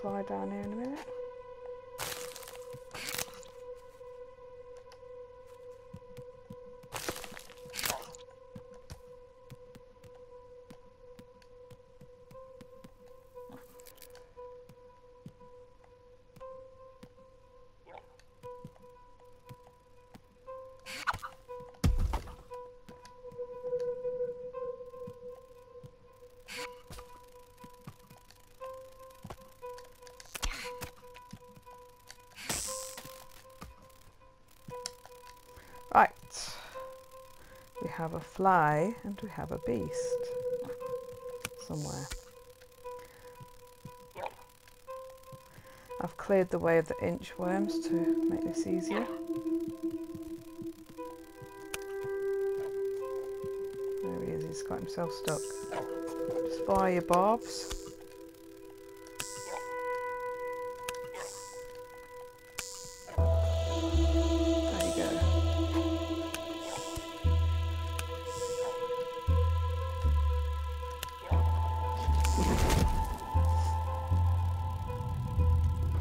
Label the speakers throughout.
Speaker 1: Fly down there in a minute. Right. We have a fly and we have a beast somewhere. I've cleared the way of the inchworms to make this easier. There he is, he's got himself stuck. Just fire your barbs.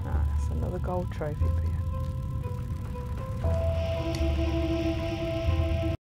Speaker 1: Ah, that's another gold trophy for you.